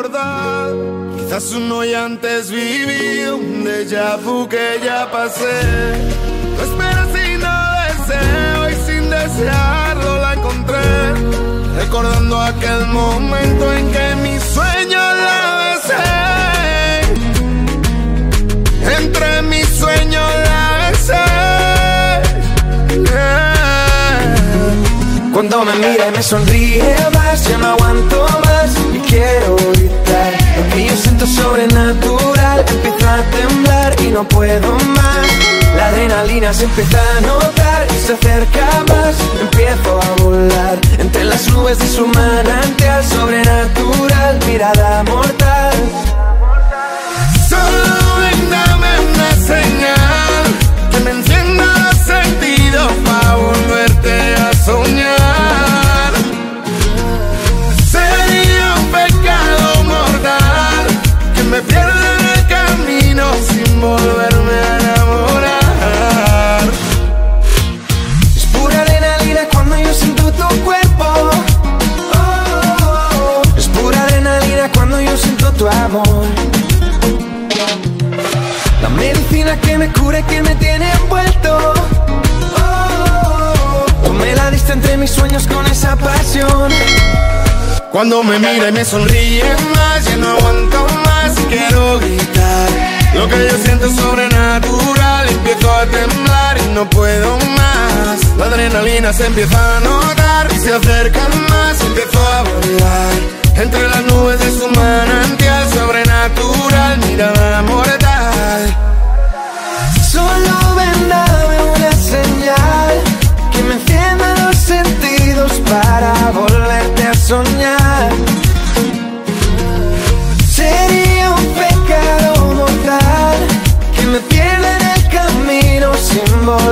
mortal. Quizás uno y antes viví un déjà vu que ya pasé. Tú esperas y no deseo y sin desearlo la encontré. Recordando aquel momento en que mi sueño la besé. Entre mis sueños la besé. Cuando me mira y me sonríe más, ya no aguanto más quiero gritar. Lo que yo siento sobrenatural empieza a temblar y no puedo más. La adrenalina se empieza a notar La medicina que me cura y que me tiene envuelto. Oh, tú me la diste entre mis sueños con esa pasión. Cuando me mira y me sonríe más, ya no aguanto más y quiero gritar. Lo que yo siento es sobrenatural, empiezo a temblar y no puedo más. La adrenalina se empieza a notar y se acercan más, empiezo a volar.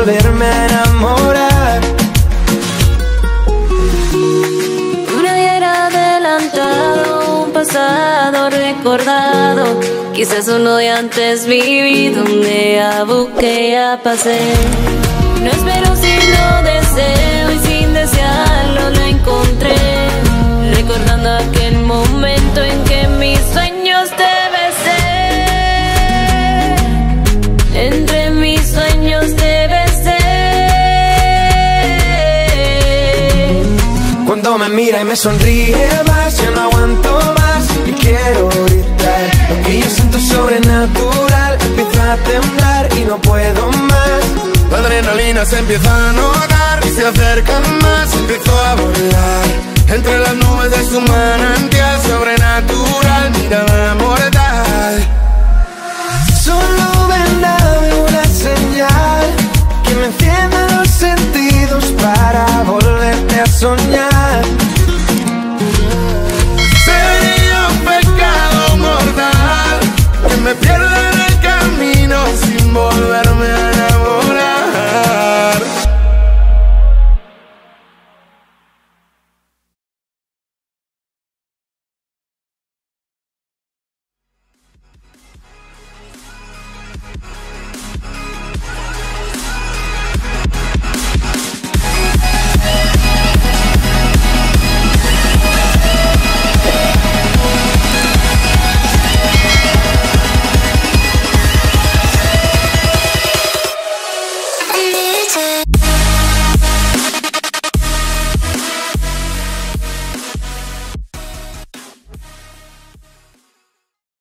Volverme a enamorar. Nadie era adelantado, un pasado recordado. Quizás uno de antes vivido, un día busqué, ya pasé. No espero sino deseo Cuando me mira y me sonríe más, ya no aguanto más y quiero gritar. Lo que yo siento sobrenatural empieza a temblar y no puedo más. La adrenalina se empieza a notar y se acercan más, empiezo a volar. Entre las nubes de su manantial